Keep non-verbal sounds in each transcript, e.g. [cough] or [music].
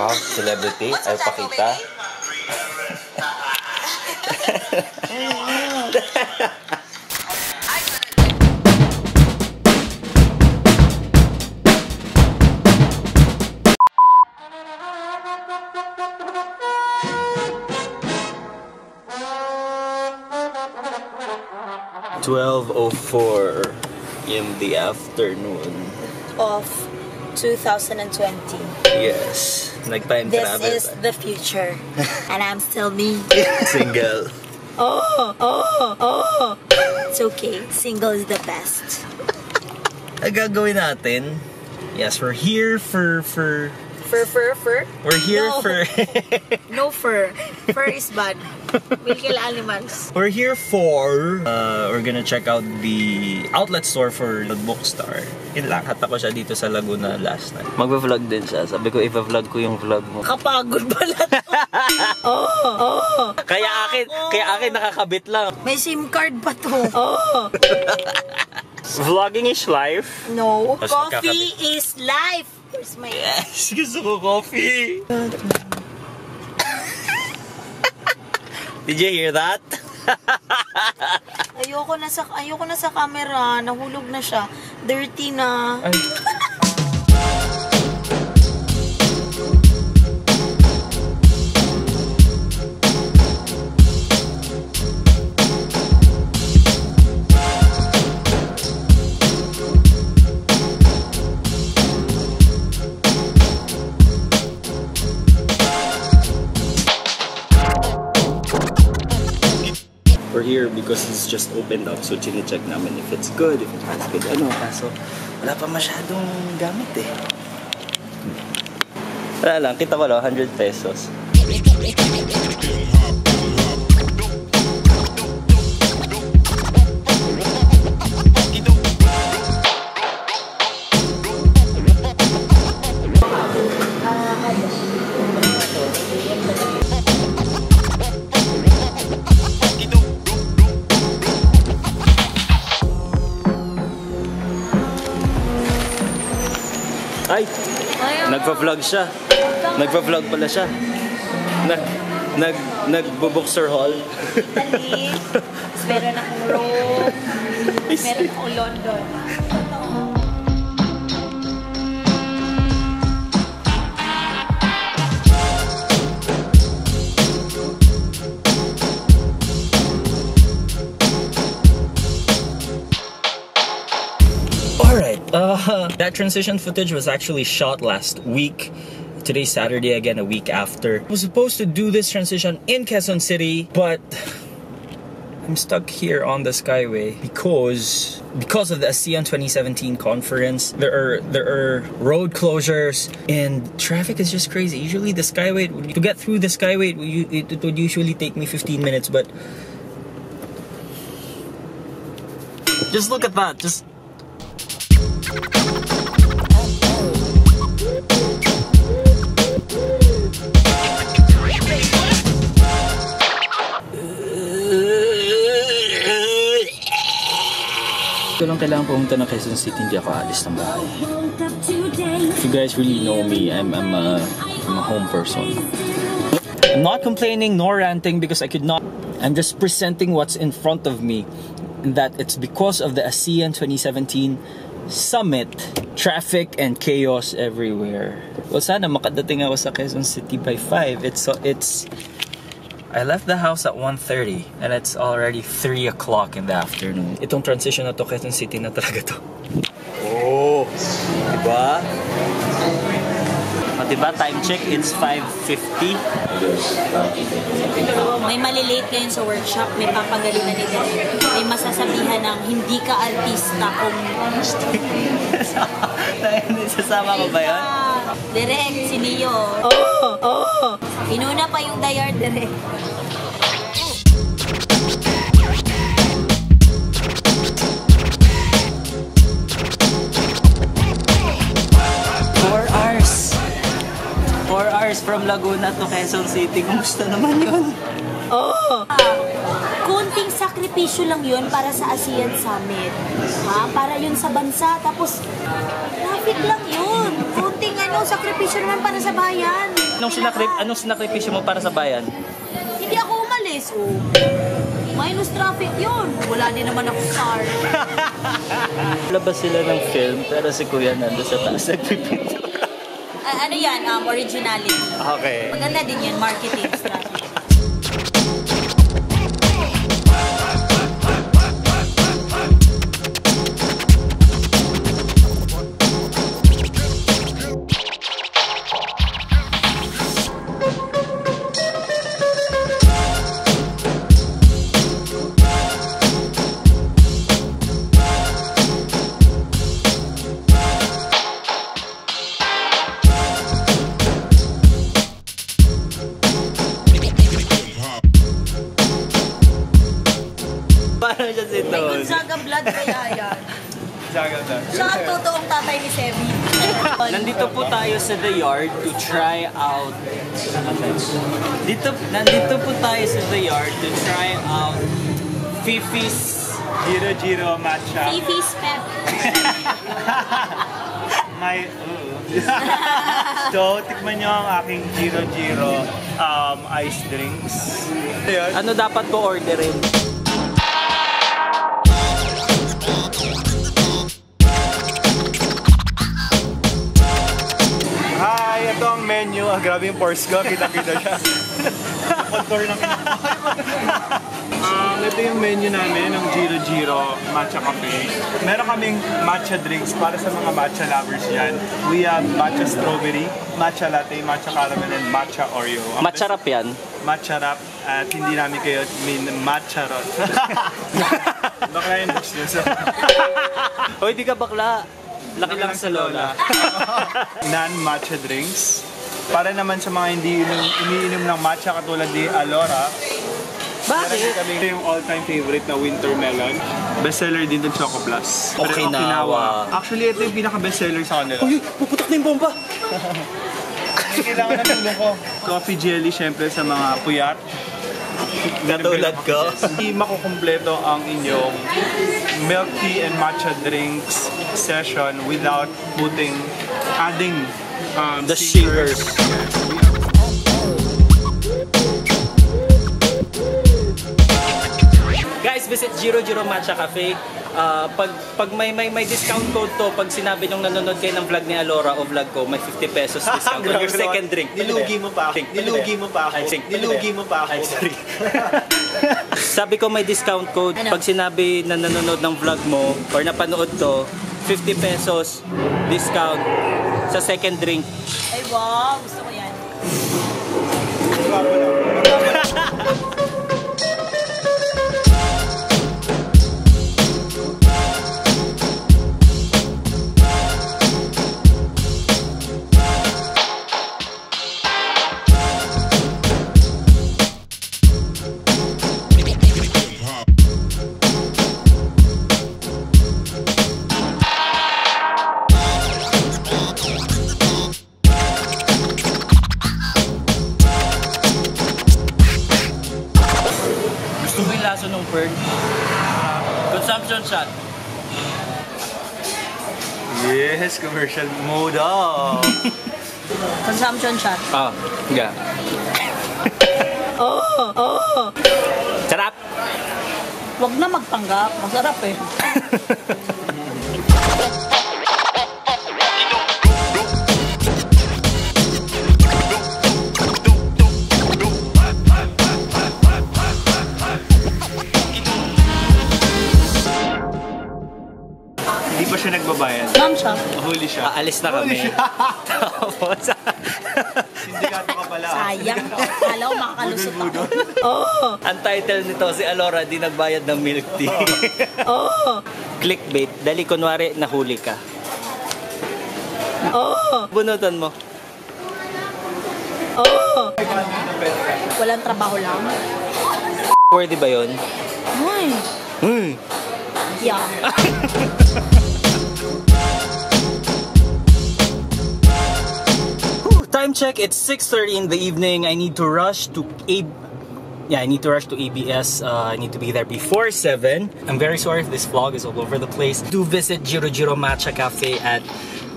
Wow, celebrity. Ay, pakita. Twelve oh four in the afternoon. Of 2020. Yes, nag-time This travel. is the future. [laughs] and I'm still me. Single. Oh, oh, oh. It's okay. Single is the best. Ang gagawin natin, yes, we're here for, for, Fur, fur, fur. we're here No. for, [laughs] No fur. Fur is bad. [laughs] Will kill animals. we're here for, uh, we're gonna check out the outlet store for the Bookstar. Yun lang, hata ko siya dito sa Laguna last night. Magva-vlog din siya. Sabi ko, ipa-vlog ko yung vlog mo. Kapagod pala to. [laughs] oh, oh. Kaya akin, kaya akin nakakabit lang. May SIM card pa to. Oh. Vlogging is life. No. Coffee is life. Where's my... Yes, gusto ko coffee. [laughs] Did you hear that? Ayoko na sa ayoko na sa camera. Nahulog na siya. Dirty na. Ay. We're here because it's just opened up so chine-check namin if it's good, if it has good ano. Kaso wala pa masyadong gamit eh. Wala lang, kita ko lang, 100 pesos. Ay! Nagpa-vlog siya. Nagpa-vlog pala siya. Nag nag nagbo-boxer haul. Dali. Meron akong Rome. [laughs] Meron akong London. [laughs] that transition footage was actually shot last week. Today's Saturday, again, a week after. I was supposed to do this transition in Quezon City, but [sighs] I'm stuck here on the Skyway because because of the ASEAN 2017 conference. There are there are road closures and traffic is just crazy. Usually, the Skyway to get through the Skyway, it, it would usually take me 15 minutes, but just look at that. Just kailangan pumunta ng Quezon City, hindi ako alis ng bahay. If you guys really know me, I'm, I'm, a, I'm a home person. I'm not complaining nor ranting because I could not. I'm just presenting what's in front of me. That it's because of the ASEAN 2017 summit, traffic and chaos everywhere. Well, sana makadating ako sa Quezon City by 5. It's it's I left the house at 1.30 and it's already 3 o'clock in the afternoon. Itong transition na to, Quezon City na talaga to. Oh! Diba? O, diba? Time check, it's 5.50. May malilate ngayon sa workshop, may papagalitan ni Direk. May masasabihan ng hindi ka artista kung... [laughs] Sasama ko ba yun? Direk, si. Oo, oh, oo. Inuna pa yung Dayar, Direk. Hours from Laguna to Quezon City. Kumusta naman yun? [laughs] Oo. Kunting sakripisyo lang yun para sa ASEAN Summit. Ha? Para yun sa bansa. Tapos, traffic lang yun. Kunting ano, sakripisyo naman para sa bayan. Anong, sinakrip, anong sinakripisyo mo para sa bayan? Hindi ako umalis. Oh. Minus traffic yun. Wala din naman ako car. [laughs] Labas sila ng film, pero si Kuya nando sa taas nagpipinto. Ano yan? Um, originality. Okay. Maganda din yan, marketing strategy. Si May Tol. Gonzaga blood kaya yan. Siya ang totoong tatay ni Sebi. Nandito po tayo sa The Yard to try out... Dito, nandito po tayo sa The Yard to try out Fifi's Giro Giro Matcha. Fifi's Pep. [laughs] May... so, tikman nyo ang aking Giro Giro um, ice drinks. Ano dapat ko orderin? Grabe yung pores ko. Kita-kita siya. Contour lang. um, ito yung menu namin ng Giro Giro Matcha Cafe. Meron kaming matcha drinks para sa mga matcha lovers yan. We have matcha strawberry, matcha latte, matcha caramel, and matcha Oreo. Ang Matcharap yan. matcha wrap at hindi namin kayo min matcha rot. [laughs] Baka yung books nyo. So, Hoy, di ka bakla. Laki lang sa lola. [laughs] non-matcha drinks. Para naman sa mga hindi iniinom, iniinom ng matcha katulad ni Alora. Din kami ito yung all-time favorite na winter melon. Bestseller din ng Choco Plus. Okinawa. Actually, ito yung pinaka-bestseller sa kanila. Uy, puputok na yung bomba. Kailangan ng tulong ko. Coffee jelly, syempre, sa mga puyat. Katulad ko. Hindi makukumpleto ang inyong milk tea and matcha drinks session without putting, adding um, The sugars. Guys, visit Jiro Jiro Matcha Cafe. Ah, pag pag may may may discount code to, pag sinabi nung nanonood kayo ng vlog ni Alora o vlog ko, may 50 pesos [laughs] discount on your second drink. Nilugi mo pa ako. Nilugi mo pa ako. Nilugi mo pa ako. Ay, sorry. [laughs] Sabi ko may discount code. Ano? Pag sinabi na nanonood ng vlog mo or napanood to, 50 pesos discount sa second drink. Ay, wow. Gusto ko yan. Yes, commercial mode up. [laughs] Consumption shot. Ah, yeah. [laughs] Oh, oh. Sarap! Huwag na magpanggap. Masarap eh. [laughs] siya. Huli siya. Aalis na kami. [laughs] Tapos, Sindikato ka pala. Sayang. Kala ko makakalusot ako. Oo. ang title nito, si Alora di nagbayad ng milk tea. Oo. Clickbait, dali kunwari nahuli ka. Oo. Bunutan mo. Oo. Walang trabaho lang. Worthy ba yun? Ay. Hmm. Yeah. [laughs] Time check, it's 6.30 in the evening. I need to rush to A... Yeah, I need to rush to ABS. Uh, I need to be there before 7. I'm very sorry if this vlog is all over the place. Do visit Jiro Jiro Matcha Cafe at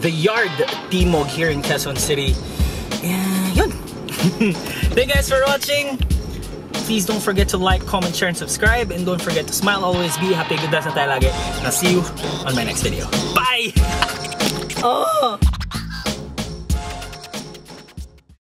The Yard Timog here in Quezon City. And yun, [laughs] Thank you guys for watching. Please don't forget to like, comment, share, and subscribe. And don't forget to smile always, be happy, good na tayo. And I'll see you on my next video. Bye! [laughs] Oh!